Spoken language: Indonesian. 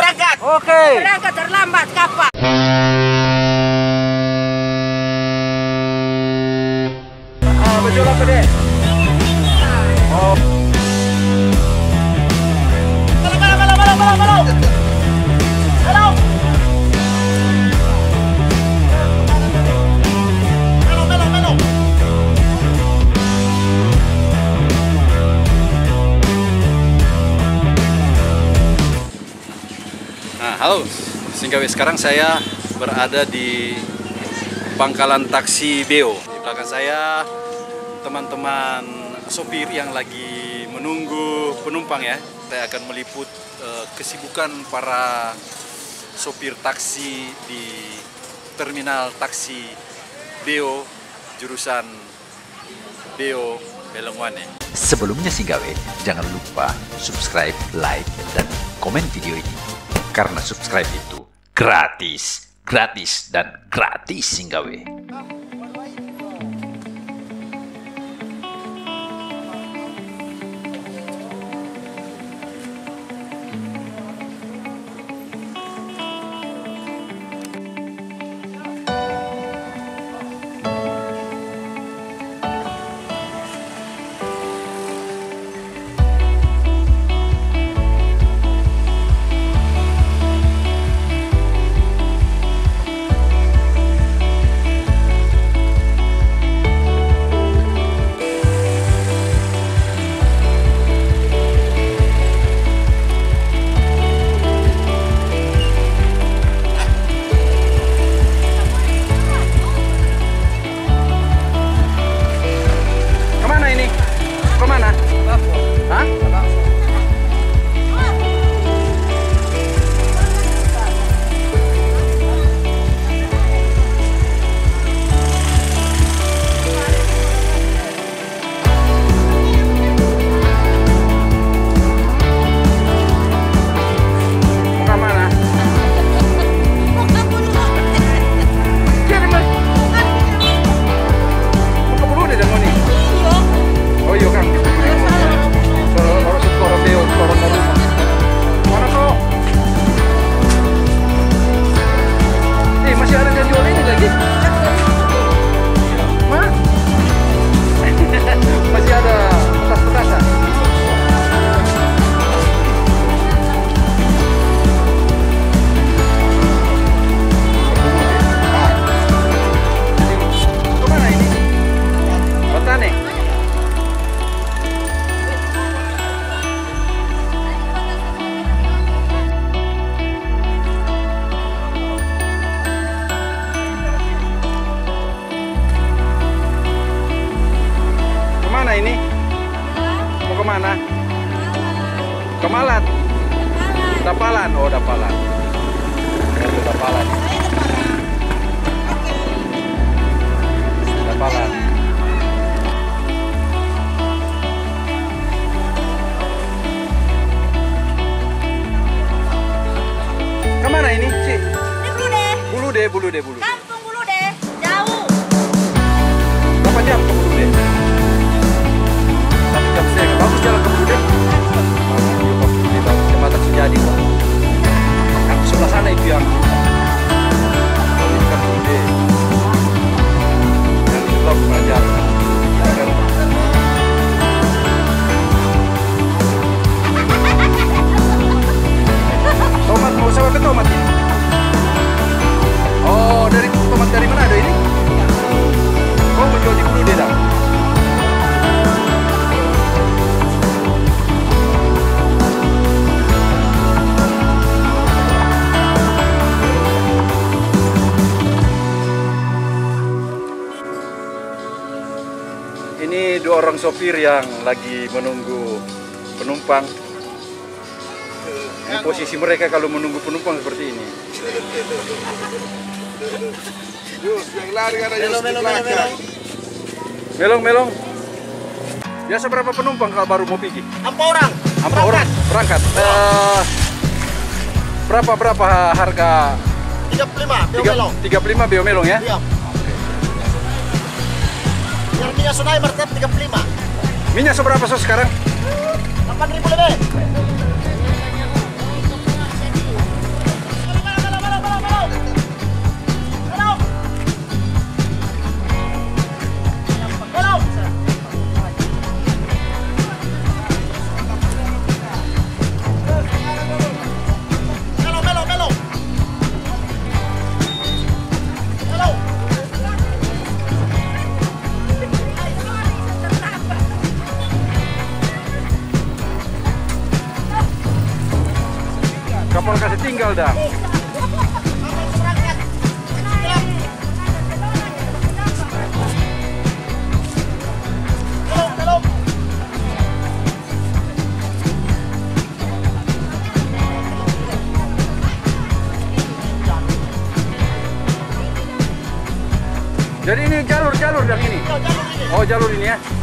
berangkat. Oke. Berangkat terlambat kapan? Ah, betul apa deh? Oh. Belok, belok, belok, belok, belok, halo. Sehingga sekarang saya berada di pangkalan taksi Beo. Di belakang saya teman-teman sopir yang lagi menunggu penumpang ya. Saya akan meliput eh, kesibukan para sopir taksi di terminal taksi Beo jurusan Beo Belengwane. Sebelumnya Singgawe, jangan lupa subscribe, like, dan komen video ini. Karena subscribe itu gratis, gratis, dan gratis Singgawe. Kemalat. Dapalan. Oh, Dapalan. Oh, Dapalan. Dapalan. Ke mana ini, Ci? Dulu deh. Bulu deh, bulu deh, bulu. Ini dua orang sopir yang lagi menunggu penumpang. Ini posisi mereka kalau menunggu penumpang seperti ini. Belok, belok. Melong, melong. Biasa berapa penumpang kalau baru mau pergi? Apa orang? Apa orang berangkat? Eh, berapa berapa harga 35, Beo tiga Melong. tiga puluh lima biomelong ya? Iya. Yang minyak sunai berarti 35. Minyak seberapa sos sekarang? 8.000 lebih. Kapal kasih tinggal dah. Jadi ini jalur-jalur yang ini. Oh jalur ini ya.